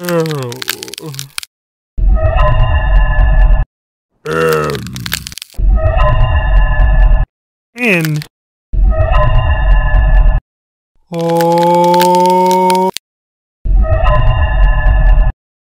oh. Um. oh.